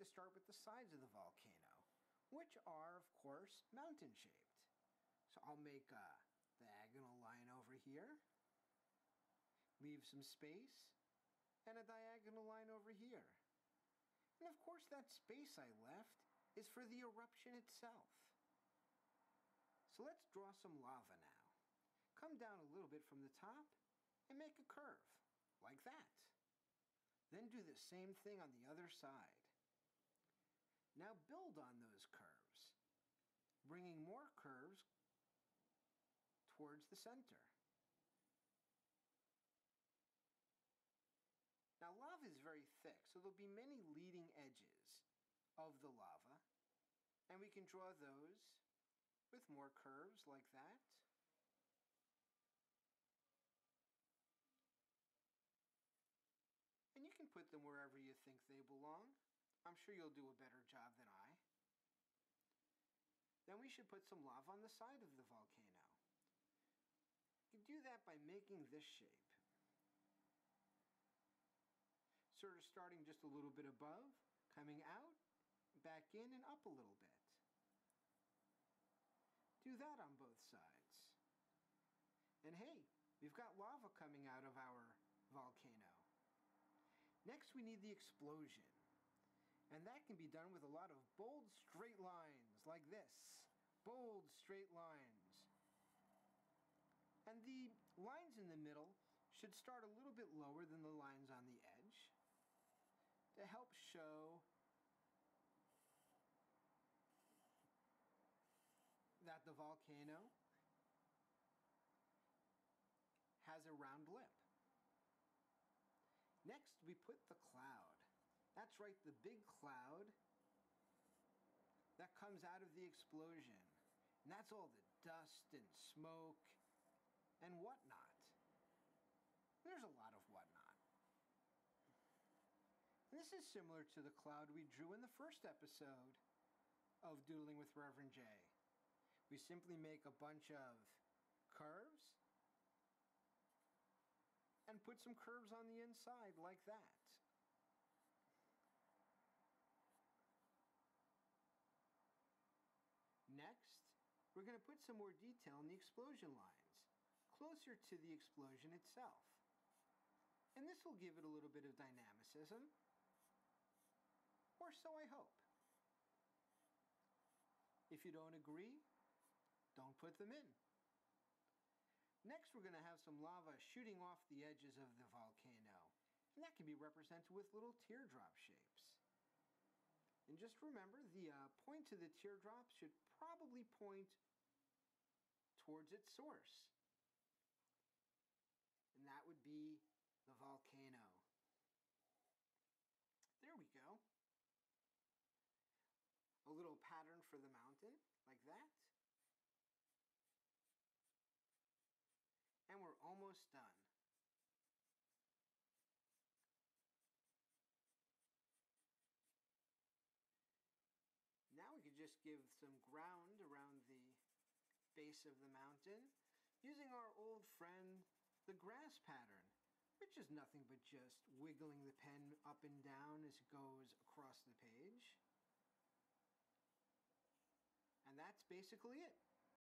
to start with the sides of the volcano, which are, of course, mountain-shaped. So I'll make a diagonal line over here, leave some space, and a diagonal line over here. And of course that space I left is for the eruption itself. So let's draw some lava now. Come down a little bit from the top and make a curve, like that. Then do the same thing on the other side. Now build on those curves, bringing more curves towards the center. Now lava is very thick, so there'll be many leading edges of the lava, and we can draw those with more curves like that. And you can put them wherever you think they belong. I'm sure you'll do a better job than I. Then we should put some lava on the side of the volcano. You can do that by making this shape. Sort of starting just a little bit above, coming out, back in and up a little bit. Do that on both sides. And hey, we've got lava coming out of our volcano. Next we need the explosion. And that can be done with a lot of bold straight lines like this. Bold straight lines. And the lines in the middle should start a little bit lower than the lines on the edge to help show that the volcano has a round lip. Next, we put the cloud. That's right, the big cloud that comes out of the explosion. And that's all the dust and smoke and whatnot. There's a lot of whatnot. And this is similar to the cloud we drew in the first episode of Doodling with Reverend J. We simply make a bunch of curves and put some curves on the inside like that. Next, we're going to put some more detail in the explosion lines, closer to the explosion itself. And this will give it a little bit of dynamicism, or so I hope. If you don't agree, don't put them in. Next, we're going to have some lava shooting off the edges of the volcano. And that can be represented with little teardrop shapes. And just remember, the uh, point of the teardrop should probably point towards its source. And that would be the volcano. There we go. A little pattern for the mountain, like that. And we're almost done. Now we could just give some ground around base of the mountain using our old friend, the grass pattern, which is nothing but just wiggling the pen up and down as it goes across the page. And that's basically it.